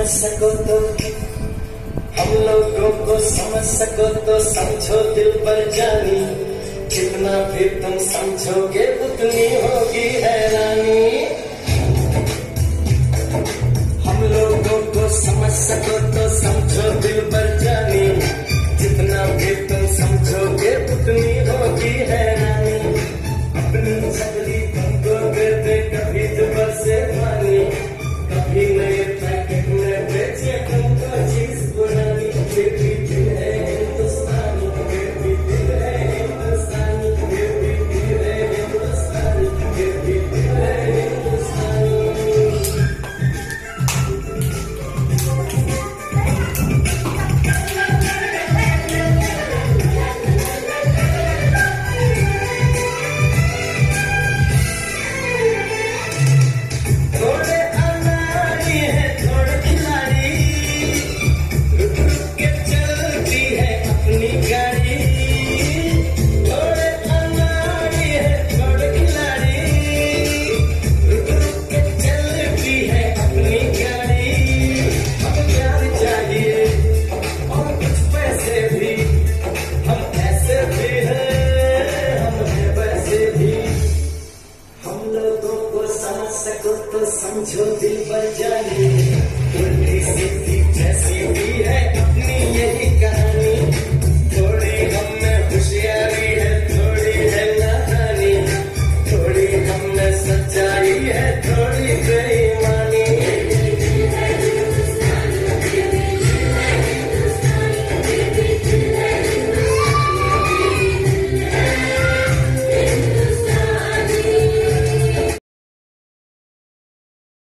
समझ सको तो हम लोगों को समझ सको तो समझो दिल पर जानी। जितना भी तुम समझोगे उतनी होगी हैरानी। हम लोगों को समझ सको तो समझो दिल पर जानी। जितना भी तुम समझोगे उतनी होगी है सको तो समझो दिल पर जाने। उल्टी सीधी